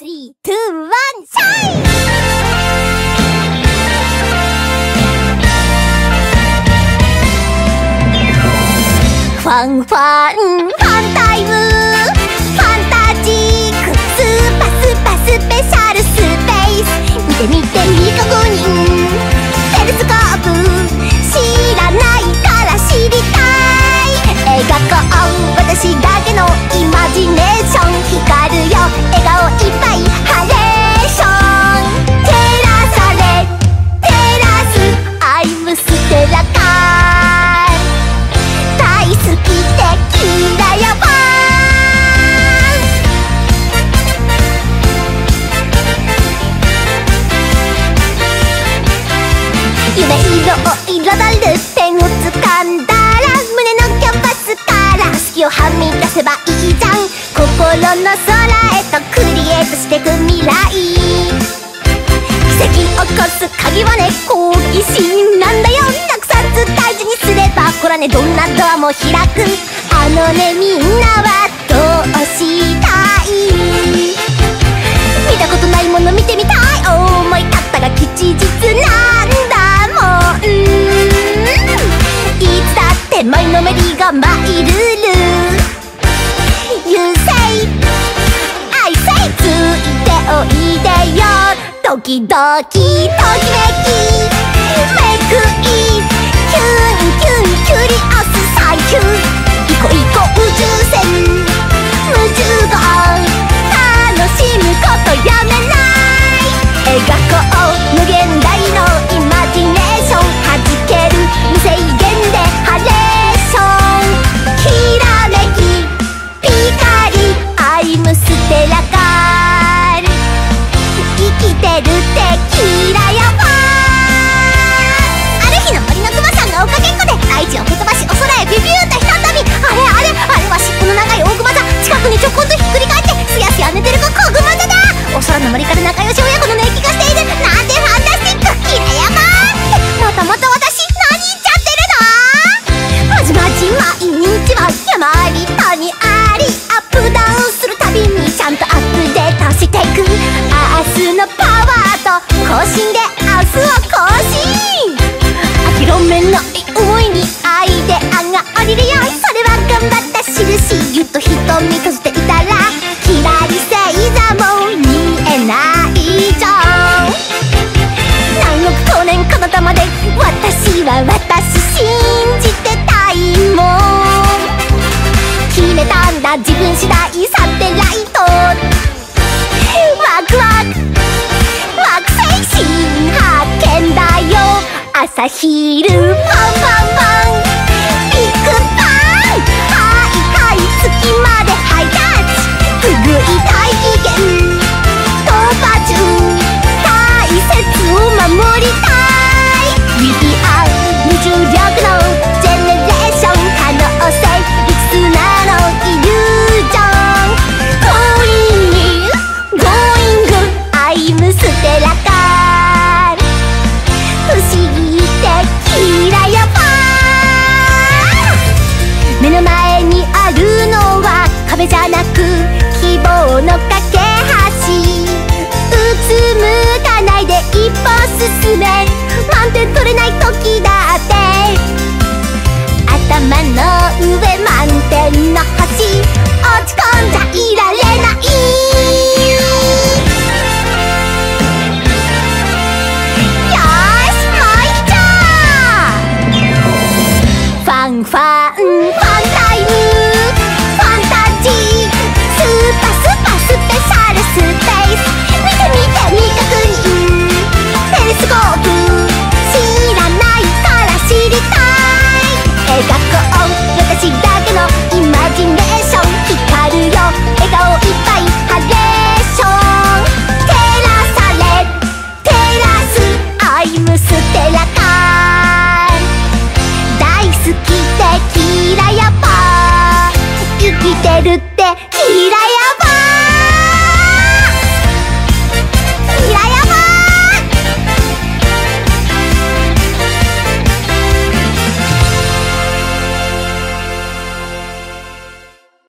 3、2、1、シャイファンファン、ファンタイムファンタジークスーパスパスペシャルスペース見て見て未確認テレスコープ知らないから知りたい描こう私だけのイマジネーションから好きをはみ出せばいいじゃん。心の空へとクリエイトしてく未来。奇跡起こす鍵はね好奇心なんだよ。落札大事にすればほらねどんなドアも開く。あのねみんなだって前のめりがマイルール。You say I say ついておいでよ。ドキドキときめき。めくいた自分次第サテライトワクワク惑星新発見だよ朝昼パンパンパンビッグバンはいはい月までハイタッチうぐいたいの架け橋うつむかないで一歩進め。満点取れない時だ。